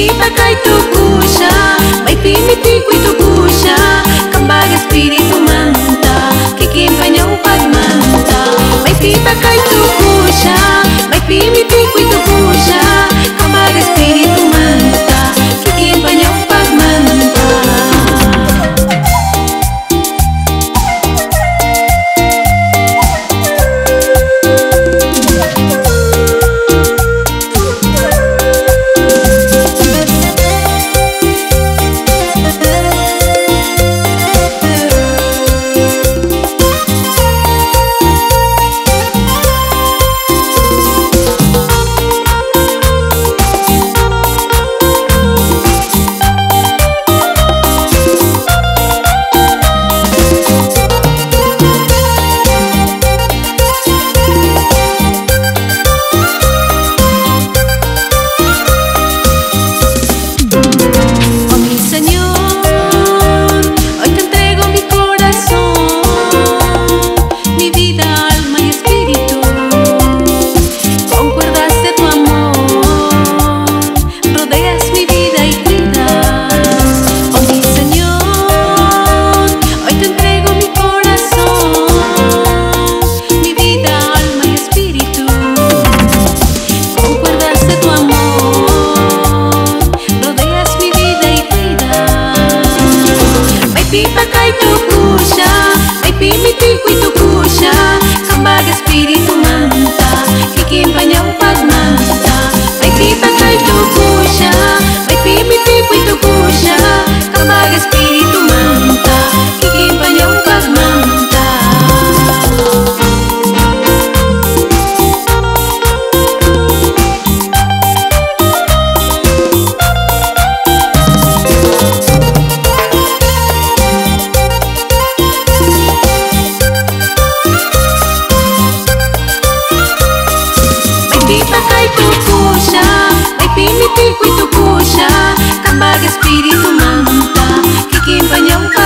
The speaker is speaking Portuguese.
Di ba kay? Deepak pipa cai tu puxa, vai pimi pico e tu puxa, capaga espírito manta, que quem banha o é